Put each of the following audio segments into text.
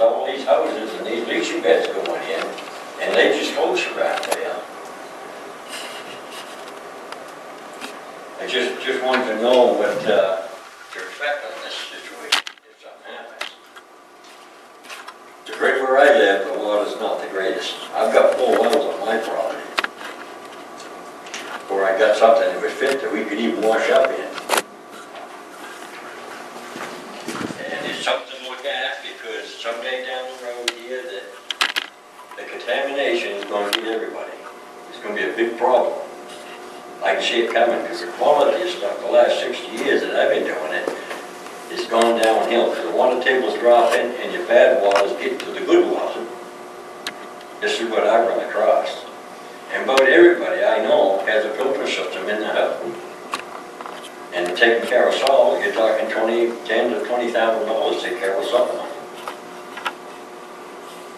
all these hoses and these leaching beds going in, and they just close right there. I just, just wanted to know what, uh, to expect on this situation if something happens. The great where I live, the water's not the greatest. I've got four wells on my property. Where I got something that would fit that we could even wash up in. And it's something to look at because someday down the road here that the contamination is gonna hit everybody. It's gonna be a big problem. I can see it coming because the quality of stuff, the last sixty years that I've been doing it, it's gone downhill. The water table's dropping and your bad water's getting to the good water. This is what I've run across. And about everybody I know has a filter system in the house. And taking care of salt, you're talking twenty, ten to twenty thousand dollars to take care of something.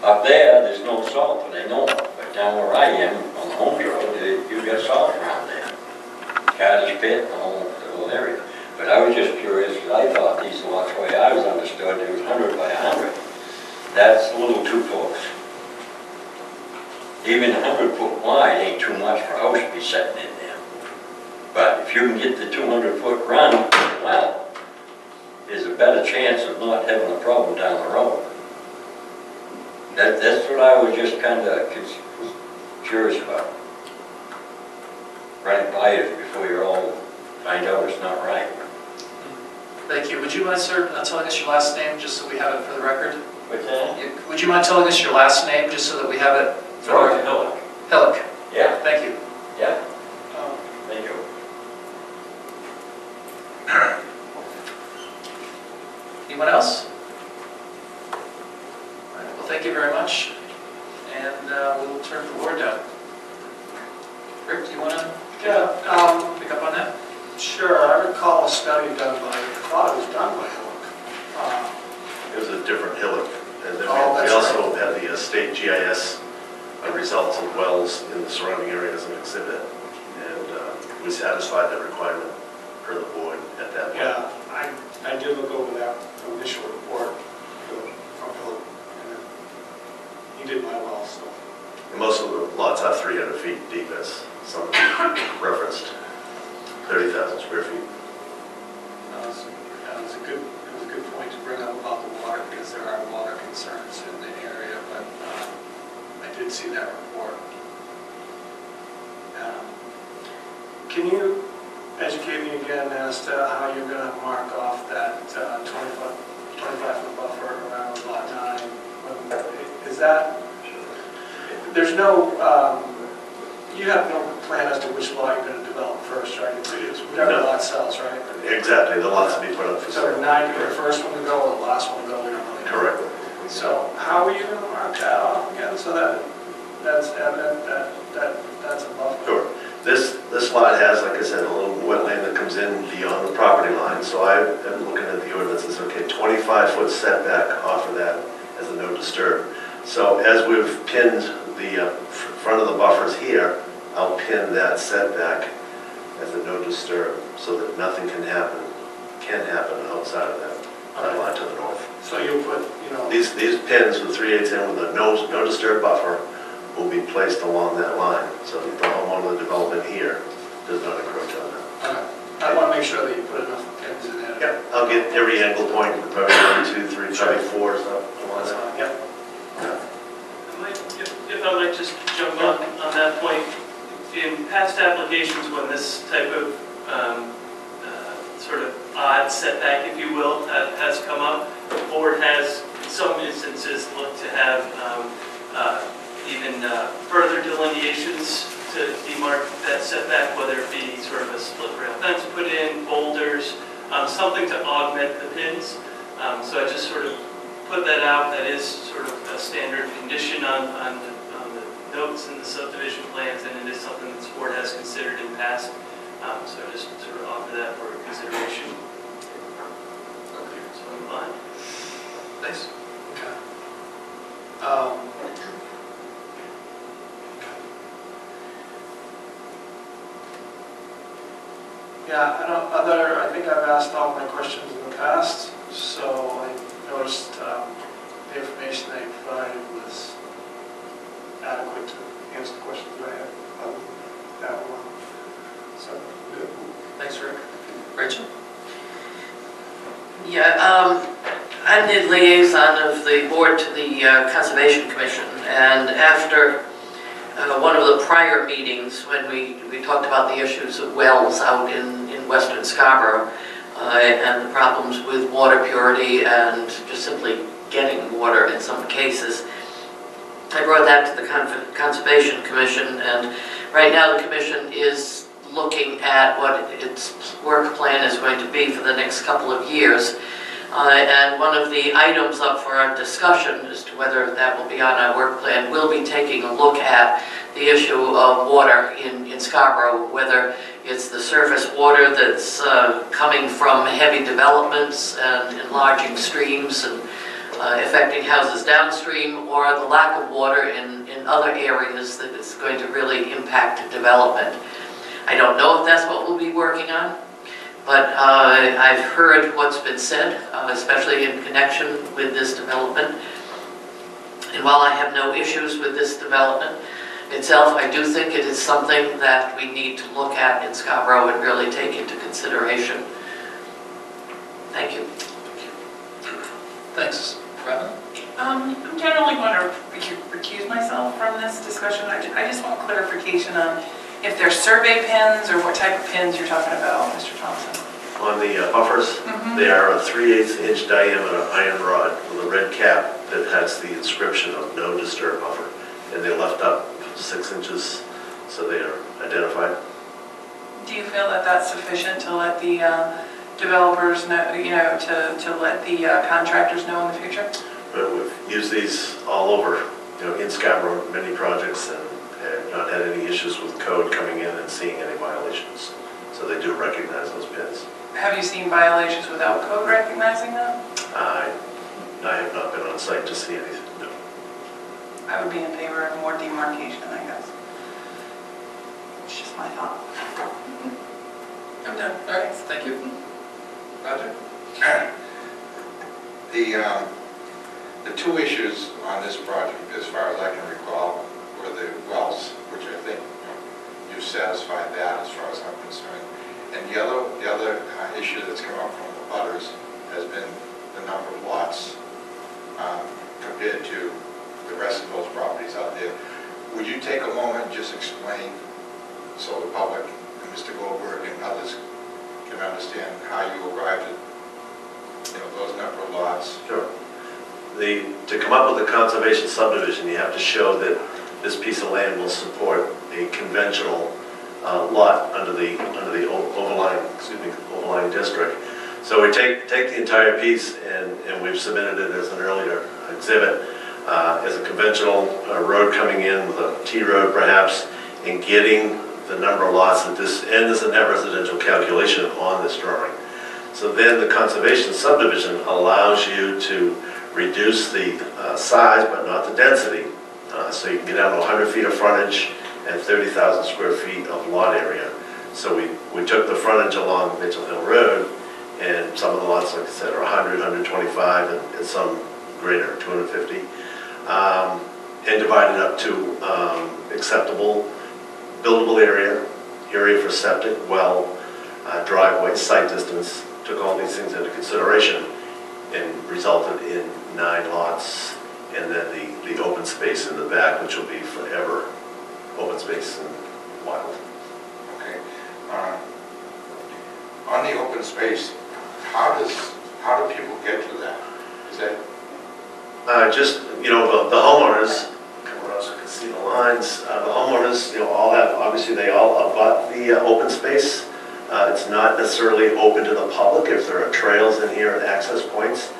Up there, there's no salt I know of, but down where I am, on the home road, you've got salt around there. Cottage pit, the whole, the whole area. But I was just curious, I thought these lots, the way I was understood, it was hundred by hundred. That's a little too close. Even a hundred foot wide ain't too much for a house to be sitting in there. But if you can get the two hundred foot run, well, there's a better chance of not having a problem down the road. That, that's what I was just kinda curious about. Running by it before you're all, find out it's not right. Thank you. Would you mind, sir, uh, telling us your last name, just so we have it for the record? What's that? Would you mind telling us your last name, just so that we have it for the George record? Hillock. Hillock, Yeah, thank you. yeah, Um, thank you. Anyone else? All right, well, thank you very much, and uh, we will turn the board down. Rick, do you want to Yeah, um, pick up on that? sure, I recall a study done by, I thought it was done by Hillock. Uh, It was a different hillock. And then Oh, we- we that's also had the uh, state GIS uh, results of wells in the surrounding area as an exhibit. And uh, we satisfied that requirement for the board at that point. Yeah, I, I did look over that initial report from from Hillock. and then He did my well, so. And most of the lots are 300 feet deep, as some referenced, 30,000 square feet. Was, that was a good, it was a good point to bring up about the water, because there are water concerns in the area, but um, I did see that report. Um, Can you educate me again as to how you're gonna mark off that uh, 20 foot, 25 foot buffer around lot nine? Is that, there's no, um, you have no plan as to which lot you're gonna develop first, right? It's- whatever No. lot sells, right? Exactly, the lots to be put up for So sale. nine, the first one to go, or the last one to go, we don't really know. Correct. So how are you gonna mark that off again, so that, that's evident that, that, that's a buffer? Sure. This, this lot has, like I said, a little wetland that comes in beyond the property line, so I am looking at the ordinances, okay, 25-foot setback off of that as a no disturb. So as we've pinned the uh, fr- front of the buffers here, I'll pin that setback as a no disturb, so that nothing can happen, can happen outside of that that line to the north. So you'll put, you know, These, these pins with 3 8 in with a no, no disturb buffer will be placed along that line, so that all of the homeowner development here does not encroach on that. okay. I wanna make sure that you put enough pins in there. Yep, I'll get every angle point, probably one, two, three, probably four, so along that. fine, yep. I might- If if I might just jump on, on that point, in past applications, when this type of um, uh, sort of odd setback, if you will, ha- has come up, the board has, in some instances, looked to have um, uh, even uh, further delineations to demarc that setback, whether it be sort of a split rail fence put in, boulders, um, something to augment the pins. Um, So I just sort of put that out, that is sort of a standard condition on, on on the notes in the subdivision plans, and it is something that this board has considered in the past. Um, so just sort of offer that for consideration. Okay. So I'm fine. Thanks. Okay. Um, Yeah, I don't, other, I think I've asked all my questions in the past, so I noticed um, the the information you provided was adequate to answer the questions I had. other than That one. So, good. Thanks, Rick. Rachel? Yeah, um, I'm the liaison of the board to the uh, Conservation Commission, and after uh, one of the prior meetings, when we, we talked about the issues of wells out in, in western Scarborough, uh, and the problems with water purity and just simply getting water in some cases, I brought that to the Con- Conservation Commission, and right now the commission is looking at what its work plan is going to be for the next couple of years. Uh, And one of the items up for our discussion as to whether that will be on our work plan, will be taking a look at the issue of water in in Scarborough, whether it's the surface water that's uh, coming from heavy developments and enlarging streams and uh, affecting houses downstream, or the lack of water in, in other areas that is going to really impact development. I don't know if that's what we'll be working on, but uh, I've heard what's been said, uh, especially in connection with this development. And while I have no issues with this development itself, I do think it is something that we need to look at in Scarborough and really take into consideration. Thank you. Thanks. Robin? Um, I'm generally going to recuse myself from this discussion. I I just want clarification on if they're survey pins or what type of pins you're talking about, Mr. Thompson. On the uh, buffers, Mhm. they are a 3 8 inch diameter iron rod with a red cap that has the inscription of no disturb buffer. And they left up six inches, so they are identified. Do you feel that that's sufficient to let the uh, developers know, you know, to, to let the uh, contractors know in the future? But we've used these all over, you know, in Scarborough, many projects, and have not had any issues with code coming in and seeing any violations. So they do recognize those pins. Have you seen violations without code recognizing them? I, I have not been on site to see anything, no. I would be in favor of more demarcation, I guess. It's just my thought. I'm done. All right, thank you. Roger? The, um, the two issues on this project, as far as I can recall, were the wells, which I think you satisfied that as far as I'm concerned. And the other, the other uh, issue that's come up from the butters has been the number of lots um, compared to the rest of those properties out there. Would you take a moment and just explain, so the public, and Mr. Goldberg and others can understand how you arrived at, you know, those number of lots? Sure. The, to come up with a conservation subdivision, you have to show that this piece of land will support a conventional uh, lot under the, under the overlying, excuse me, overlying district. So we take, take the entire piece and, and we've submitted it as an earlier exhibit, uh, as a conventional uh, road coming in with a T road perhaps, and getting the number of lots that this, and there's a net residential calculation on this drawing. So then the conservation subdivision allows you to reduce the uh, size but not the density. Uh, So you can get down to 100 feet of frontage and 30,000 square feet of lot area. So we, we took the frontage along Mitchell Hill Road and some of the lots, like I said, are 100, 125 and and some greater, 250. um, And divided up to um, acceptable buildable area, area for septic, well, uh, driveway, site distance, took all these things into consideration and resulted in nine lots, and then the, the open space in the back, which will be forever open space and wild. Okay. Uh, On the open space, how does, how do people get to that? Is that, Uh, just, you know, the the homeowners, so can see the lines, Uh, the homeowners, you know, all have, obviously, they all abut the uh, open space. Uh, It's not necessarily open to the public if there are trails in here and access points.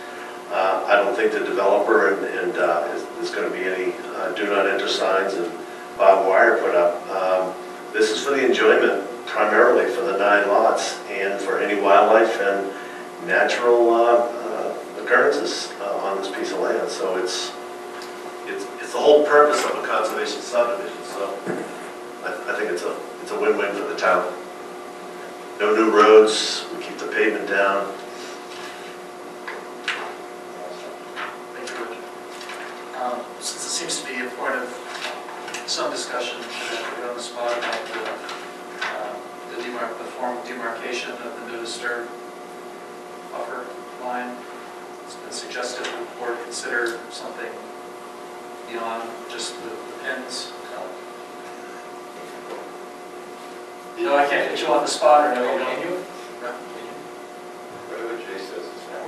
Uh, I don't think the developer and, and uh, is- there's going to be any uh, do not enter signs and barbed wire put up. Um, This is for the enjoyment primarily for the nine lots and for any wildlife and natural occurrences on this piece of land. So it's, it's, it's the whole purpose of a conservation subdivision, so I, I think it's a, it's a win-win for the town. No new roads, we keep the pavement down. Um, Since it seems to be a point of some discussion, I put on the spot about the, uh, the the form demarcation of the no disturb buffer line? It's been suggested the board consider something beyond just the pins. No, I can't put you on the spot, or no, you don't? Can you? Whatever Jay says is now.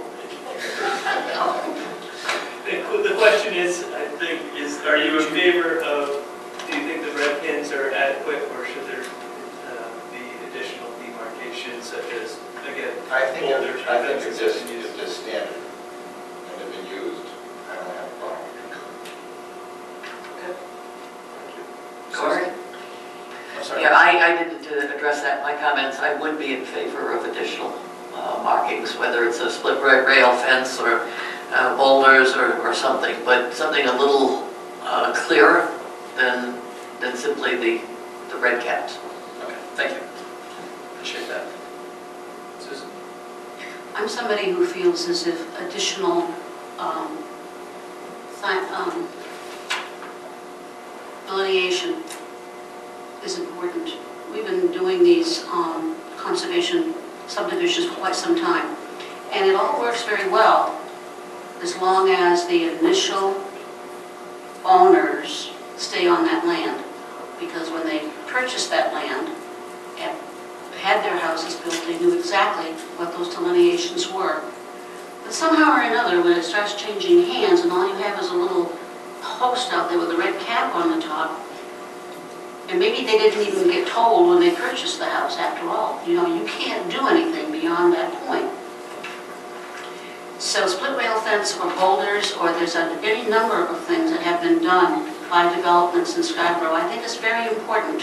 The the question is, I think, is, are you in favor of, do you think the red pins are adequate, or should there uh, be additional demarcations such as, again, I think, Older if- I think traffic if this, systems. if this standard and have been used, I don't have a problem. Corey? I'm sorry. Yeah, I, I didn't uh, address that in my comments. I would be in favor of additional uh, markings, whether it's a split ra- rail fence or uh, boulders or, or something, but something a little uh, clearer than, than simply the, the red caps. Okay, thank you. Appreciate that. Susan? I'm feels as if additional um, um, delineation is important. We've been doing these um, conservation subdivisions for quite some time, and it all works very well as long as the initial owners stay on that land. Because when they purchased that land and had their houses built, they knew exactly what those delineations were. But somehow or another, when it starts changing hands and all you have is a little post out there with a red cap on the top, and maybe they didn't even get told when they purchased the house after all, you know, you can't do anything beyond that point. So split rail fence or boulders, or there's a- any number of things that have been done by developments in Scarborough, I think it's very important.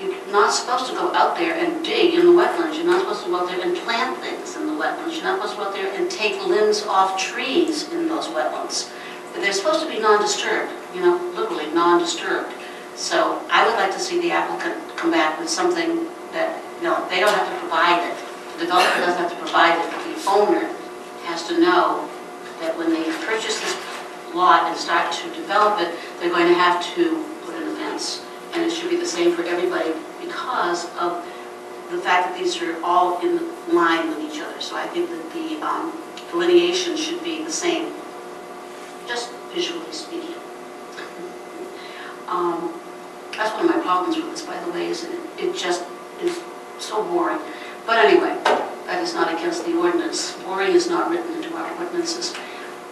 You're not supposed to go out there and dig in the wetlands, you're not supposed to go out there and plant things in the wetlands, you're not supposed to go out there and take limbs off trees in those wetlands. They're supposed to be non-disturbed, you know, literally non-disturbed. So I would like to see the applicant come back with something that, you know, they don't have to provide it, the developer doesn't have to provide it, but the owner has to know that when they purchase this lot and start to develop it, they're going to have to put in a fence. And it should be the same for everybody because of the fact that these are all in line with each other. So I think that the um, delineation should be the same, just visually speaking. Um, That's one of my problems with this, by the way, is it- it just is so boring. But anyway, that is not against the ordinance. Boring is not written into our ordinances.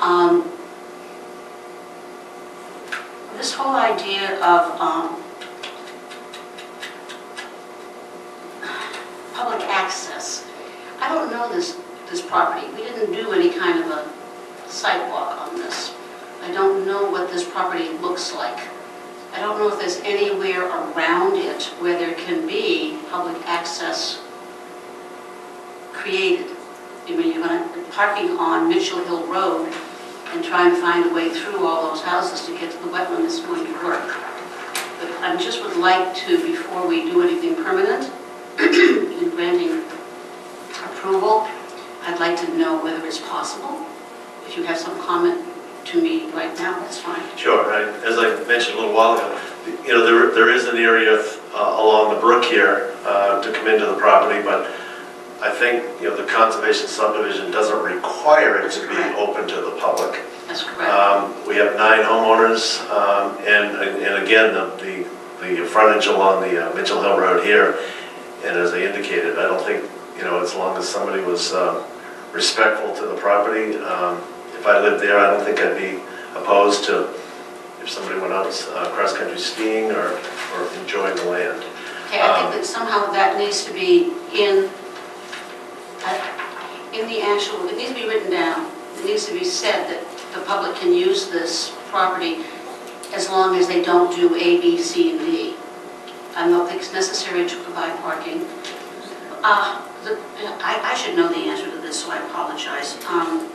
Um, This whole idea of um, public access, I don't know this, this property. We didn't do any kind of a sidewalk on this. I don't know what this property looks like. I don't know if there's anywhere around it where there can be public access created. I mean, you're gonna, parking on Mitchell Hill Road and trying to find a way through all those houses to get to the wetland is going to work. But I just would like to, before we do anything permanent, granting approval, I'd like to know whether it's possible. If you have some comment to me right now, that's fine. Sure, I- as I mentioned a little while ago, you know, there, there is an area uh, along the brook here uh, to come into the property, but I think, you know, the conservation subdivision doesn't require it to be Correct. open to the public. That's correct. Um, We have nine homeowners, um, and, and again, the, the the frontage along the uh, Mitchell Hill Road here, and as I indicated, I don't think, you know, as long as somebody was uh, respectful to the property, um, if I lived there, I don't think I'd be opposed to if somebody went out uh, cross-country skiing or, or enjoying the land. Okay, I um, think that somehow that needs to be in, uh, in the actual, it needs to be written down. It needs to be said that the public can use this property as long as they don't do A, B, C, and D. I don't think it's necessary to provide parking. Uh, the- I I should know the answer to this, so I apologize. Um,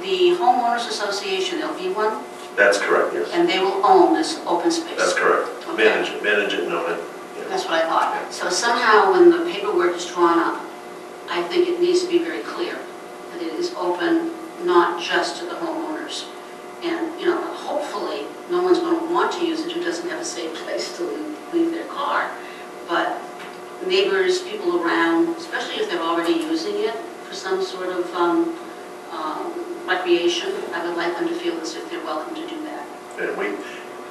The homeowners association, there'll be one, That's correct, yes. and they will own this open space. That's correct. Okay. Manage it, manage it and own it. yeah. That's what I thought. So somehow, when the paperwork is drawn up, I think it needs to be very clear that it is open not just to the homeowners. And, you know, hopefully, no one's going to want to use it who doesn't have a safe place to leave- leave their car. But neighbors, people around, especially if they're already using it for some sort of um, um, recreation, I would like them to feel as if they're welcome to do that. And we,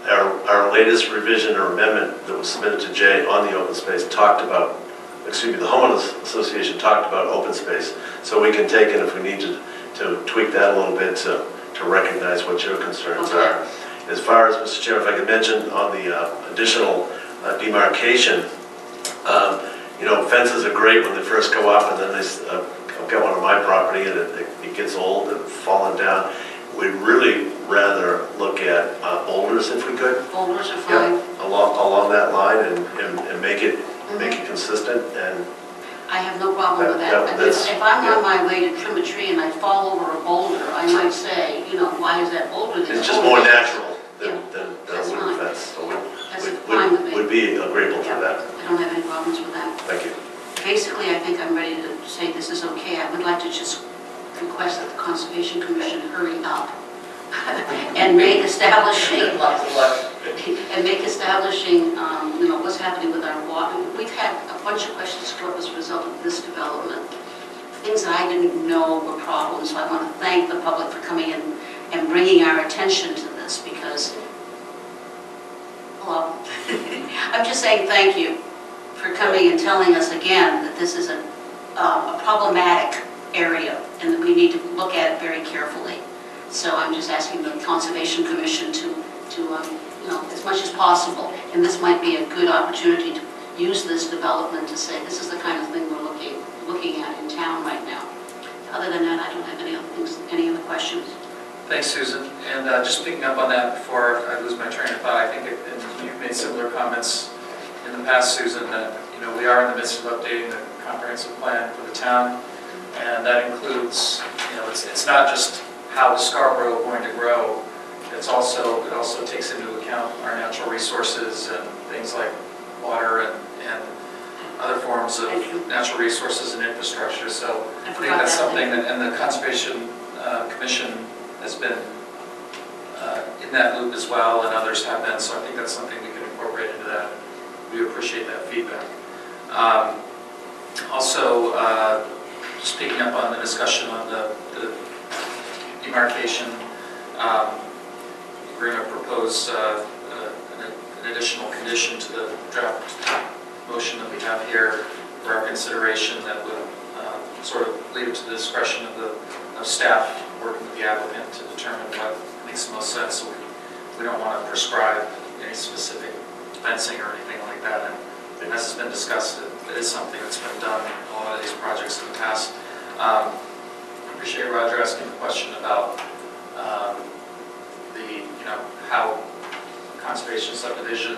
our, our latest revision or amendment that was submitted to Jay on the open space talked about, excuse me, the homeowners association talked about open space. So we can take it if we need to, to tweak that a little bit to, to recognize what your concerns are. As far as, Mr. Chair, if I could mention on the uh, additional uh, demarcation, um, you know, fences are great when they first go up and then they, uh, I've got one on my property and it, it gets old and falling down. We'd really rather look at uh, boulders if we could. Boulders are Yeah, along, along that line and, and and make it, make it consistent and, I have no problem with that. That- I If I'm on my way to trim a tree and I fall over a boulder, I might say, you know, why is that boulder there? it's just more natural than, Yeah, than than that's a fine. fence. So we- That's we- fine with me. Would be agreeable to Yeah, that. I don't have any problems with that. Thank you. Basically, I think I'm ready to say this is okay. I would like to just request that the Conservation Commission hurry up and make establishing, Lots of luck. and make establishing, um, you know, what's happening with our water. We've had a bunch of questions come up as a result of this development, things that I didn't know were problems. So I want to thank the public for coming in and bringing our attention to this because, hello, I'm just saying thank you for coming and telling us again that this is a um, a problematic area and that we need to look at it very carefully. So I'm just asking the Conservation Commission to, to, um, you know, as much as possible, and this might be a good opportunity to use this development to say, this is the kind of thing we're looking, looking at in town right now. Other than that, I don't have any other things, any other questions. Thanks, Susan. And uh, just picking up on that before I lose my train of thought, I think, it- and you've made similar comments in the past, Susan, that, you know, we are in the midst of updating the comprehensive plan for the town. And that includes, you know, it's, it's not just how is Scarborough going to grow, it's also, it also takes into account our natural resources and things like water and, and other forms of natural resources and infrastructure. So I think that's that. something that, and the Conservation uh, Commission has been uh, in that loop as well, and others have been, so I think that's something we can incorporate into that. We appreciate that feedback. Um, Also, uh, up on the discussion on the the demarcation, um, we're going to propose uh, uh, an an additional condition to the draft motion that we have here for our consideration that would uh, sort of leave it to the discretion of the, of staff working with the applicant to determine what makes the most sense. We, we don't want to prescribe any specific fencing or anything like that. And as has been discussed, it is something that's been done in a lot of these projects in the past. Um, Appreciate Roger asking the question about um, the, you know, how conservation subdivision,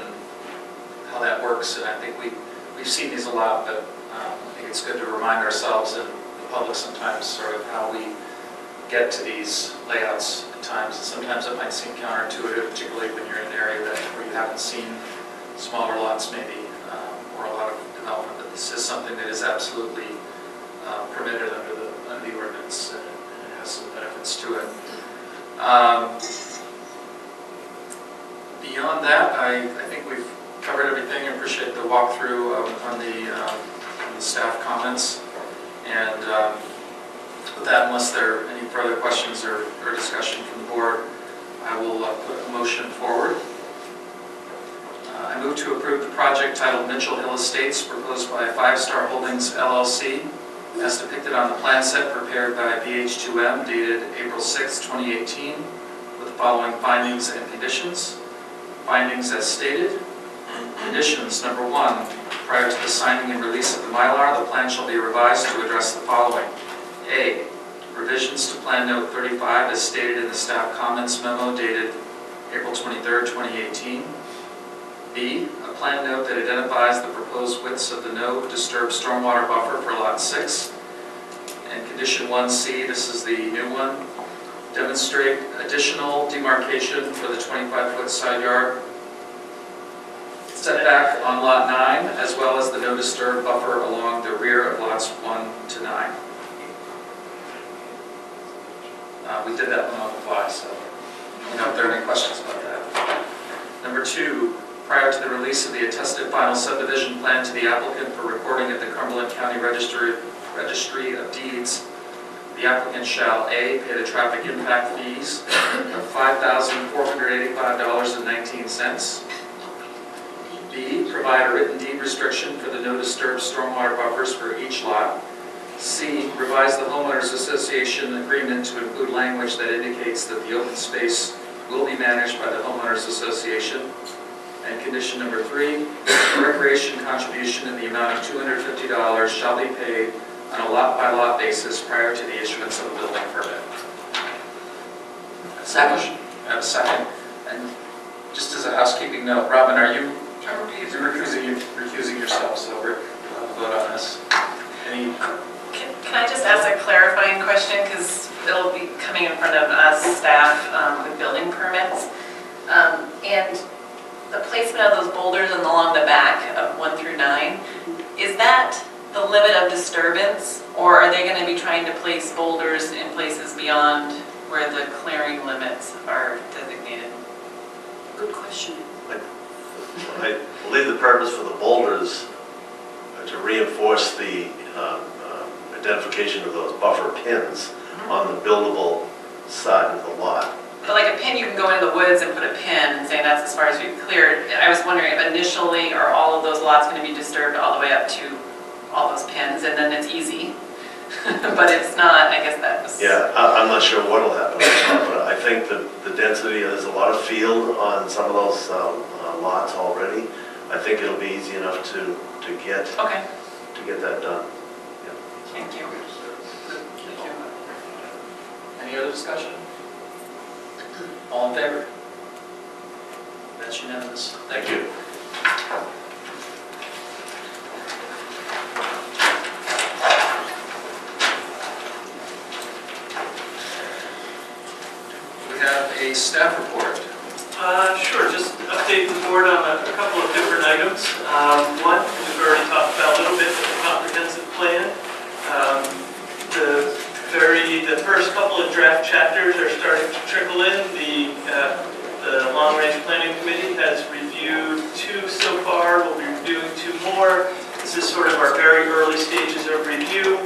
how that works, and I think we, we've seen these a lot, but um, I think it's good to remind ourselves and the public sometimes sort of how we get to these layouts at times, and sometimes it might seem counterintuitive, particularly when you're in an area that, where you haven't seen smaller lots maybe, um, or a lot of development, but this is something that is absolutely uh, permitted under the, under the ordinance, and it has some benefits to it. Um, Beyond that, I, I think we've covered everything, I appreciate the walkthrough um, on the, um, on the staff comments. And um, with that, unless there are any further questions or, or discussion from the board, I will uh, put a motion forward. Uh, I move to approve the project titled Mitchell Hill Estates proposed by Five Star Holdings LLC as depicted on the plan set prepared by BH2M dated April 6, 2018, with the following findings and conditions. Findings as stated. Conditions, number one, prior to the signing and release of the Mylar, the plan shall be revised to address the following. A, revisions to Plan Note 35 as stated in the staff comments memo dated April 23, 2018. B, a plan note that identifies the proposed widths of the no disturb stormwater buffer for Lot 6. And condition 1C, this is the new one, demonstrate additional demarcation for the 25-foot side yard setback on Lot 9, as well as the no disturb buffer along the rear of lots 1 to 9. Uh, We did that one on the fly, so I don't know if there are any questions about that. Number two, prior to the release of the attested final subdivision plan to the applicant for recording at the Cumberland County Registry Registry of Deeds, the applicant shall A, pay the traffic impact fees of $5,485.19. B, provide a written deed restriction for the no disturb stormwater buffers for each lot. C, revise the homeowners association agreement to include language that indicates that the open space will be managed by the homeowners association. And condition number three, a recreation contribution in the amount of $250 shall be paid on a lot-by-lot basis prior to the issuance of a building permit. Second. I have a second. And just as a housekeeping note, Robin, are you you're recusing, recusing yourself, so we're, we'll have a vote on this. Any, Can can I just ask a clarifying question, because it'll be coming in front of us, staff, um, with building permits? Um, And the placement of those boulders and along the back of one through nine, is that the limit of disturbance? Or are they gonna be trying to place boulders in places beyond where the clearing limits are designated? Good question. I believe the purpose for the boulders are to reinforce the um, identification of those buffer pins on the buildable side of the lot. But like a pin, you can go into the woods and put a pin and say that's as far as we've cleared. I was wondering if initially, are all of those lots going to be disturbed all the way up to all those pins, and then it's easy? But it's not, I guess that was. Yeah, I- I'm not sure what'll happen, but I think that the density, there's a lot of field on some of those um, uh, lots already. I think it'll be easy enough to, to get, Okay, to get that done. Thank you. any other discussion? All in favor? That's unanimous. Thank you. We have a staff report. Uh, Sure, just update the board on a a couple of different items. Um, One, we've already talked about a little bit, the comprehensive plan. Um, The very, the first couple of draft chapters are starting to trickle in. The, uh, the Long Range Planning Committee has reviewed two so far, we'll be reviewing two more. This is sort of our very early stages of review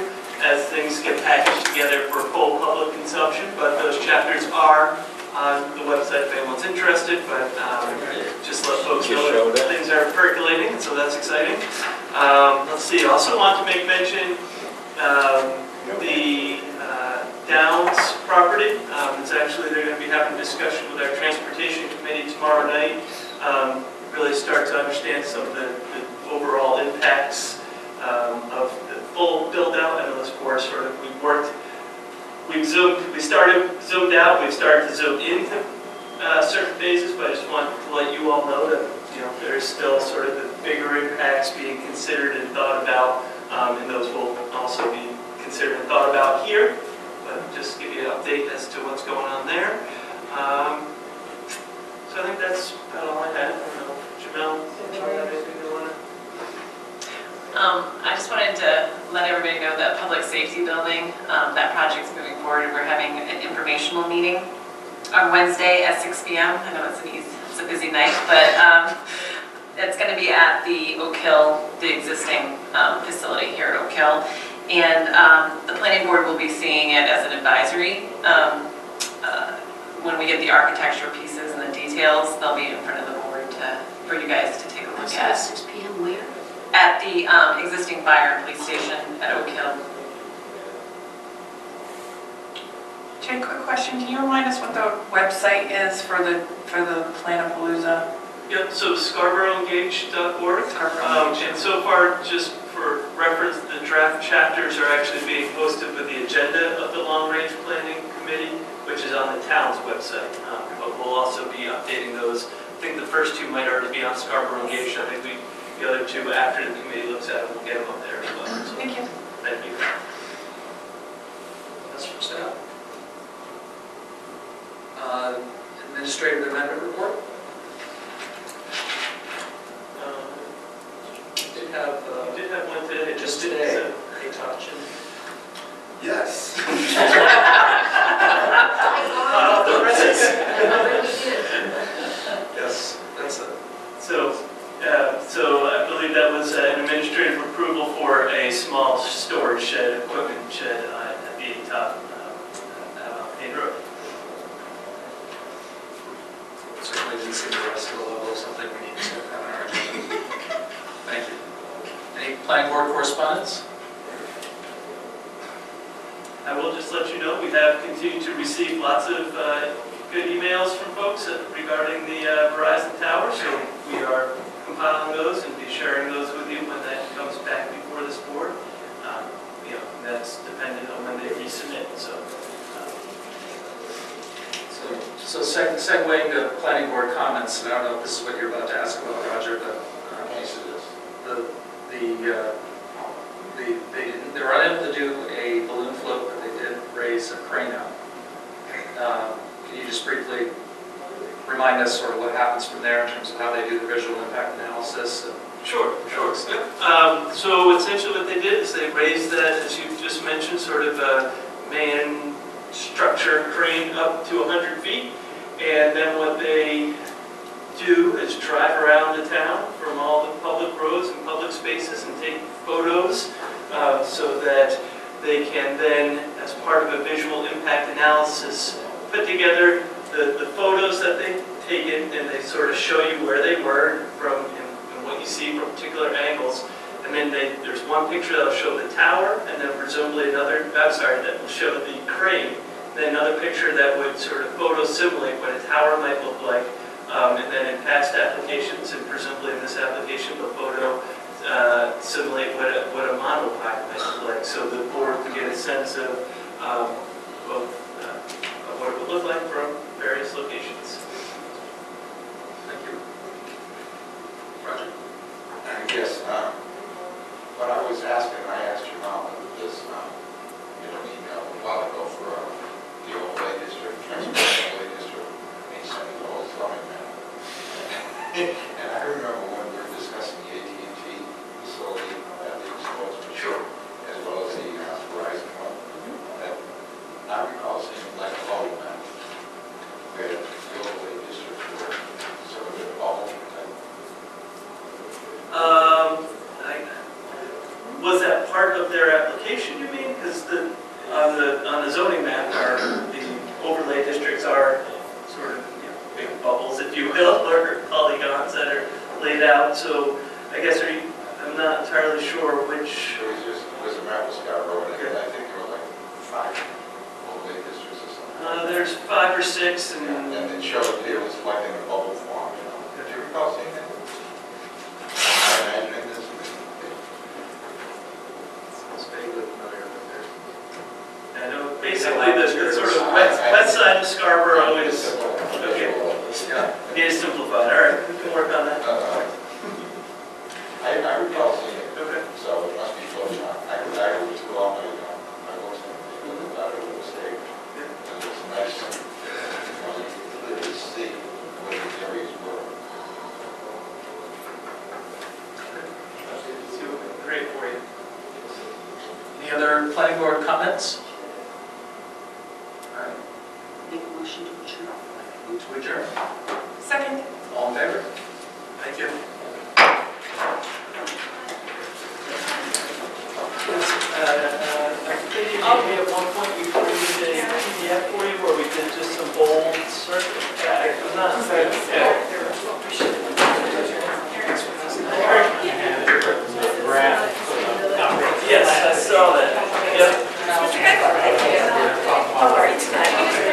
as things get packaged together for full public consumption, but those chapters are on the website if anyone's interested, but um, just let folks know that things are percolating, so that's exciting. Um, Let's see, I also want to make mention, um, the Downs property. Um, It's actually, they're going to be having a discussion with our transportation committee tomorrow night. Um, Really start to understand some of the the overall impacts um, of the full build-out. I know this board sort of, we've worked We've zoomed, we started zoomed out, we've started to zoom into uh, certain phases, but I just want to let you all know that, you know, there's still sort of the bigger impacts being considered and thought about, um, and those will also be considered and thought about here. Just give you an update as to what's going on there. Um, So I think that's about all I had. I Jamel, have anything you want to? Um, I just wanted to let everybody know that public safety building, um, that project's moving forward. We're having an informational meeting on Wednesday at 6 PM. I know it's an easy, it's a busy night, but, um, it's gonna be at the Oak Hill, the existing, um, facility here at Oak Hill. And, um, the planning board will be seeing it as an advisory. Um, uh, when we get the architecture pieces and the details, they'll be in front of the board to, for you guys to take a look at at 6 PM where? at the um, existing fire and police station at Oak Hill. Jay, quick question, can you remind us what the website is for the, for the Planapalooza? Yep, so scarboroughengage.org. Scarborough Um, And so far, just for reference, the draft chapters are actually being posted with the agenda of the Long Range Planning Committee, which is on the town's website. Um, But we'll also be updating those. I think the first two might already be on Scarborough Engage. I think we, the other two, after the committee looks at them, we'll get them up there as well. So, Thank you. Thank you. That's from staff. Uh, Administrative amendment report? Um, We Did have, uh, We did have one today. just today, So- a touch. Yes. Hot off the presses. administrative approval for a small storage shed, equipment shed uh, at the top, uh, out on Main Road. Certainly didn't see the rest of the level of something we need to have on our agenda. Thank you. Any planning board correspondence? I will just let you know, we have continued to receive lots of uh, good emails from folks regarding the uh, Verizon tower, so we are compiling those and be sharing those with you when that comes back before this board. Um, You know, that's dependent on when they resubmit, so. um, So, so seg- to planning board comments, and I don't know if this is what you're about to ask about, Roger, but uh, Yes, it is. the, the, uh, the, they didn't, they were unable to do a balloon float, but they did raise a crane out. Um, Can you just briefly remind us sort of what happens from there in terms of how they do the visual impact analysis? and- Sure, sure. Um, So essentially what they did is they raised that, as you just mentioned, sort of a man structure crane up to 100 feet. And then what they do is drive around the town from all the public roads and public spaces and take photos uh, so that they can then, as part of a visual impact analysis, put together the, the photos that they've taken and they sort of show you where they were from, and and what you see from particular angles. And then they, there's one picture that'll show the tower and then presumably another, I'm sorry, that will show the crane. Then another picture that would sort of photo simulate what a tower might look like. Um, And then in past applications, and presumably in this application, the photo uh, simulate what a, what a monopole might look like. So the board could get a sense of, um, uh, of what it would look like from various locations. Thank you. Roger? I guess, um, what I was asking, I asked your mom this, um, you know, email a while ago for uh, the overlay district, transportation overlay district, and he sent me the whole zoning map. And I remember when we were discussing the AT&T facility at the exposure. Sure. As well as the uh, Verizon one. that I recall seeing like a bubble map, where the overlay district were sort of a bubble type Um, I, was that part of their application, you mean? Because the, on the, on the zoning map, are the overlay districts are sort of, you know, big bubbles, if you will, or polygons that are laid out, so I guess are you, I'm not entirely sure which, It was just, it was a map of Scarborough, and I think there were like five overlay districts or something. uh, there's five or six, and And it showed it was like in a bubble form, you know. Did you recall seeing that? I'm imagining this. It's vaguely familiar with their I know basically the, the sort of west, west side of Scarborough is, okay, Yeah. it is simplified, all right, we can work on that. Uh, I, I recall seeing it, Okay. so it must be close enough. I, I was too long ago, I wasn't, I thought it was a mistake. It was nice, you know, you could see where the areas were. See what we can create for you. Any other planning board comments? motion to adjourn. Move to adjourn. Second. All in favor? Thank you. Uh, uh we at one point we created a PDF for you where we did just some bold search. Yeah, not. Yeah. Yes, I saw that. Yep. All uh, right.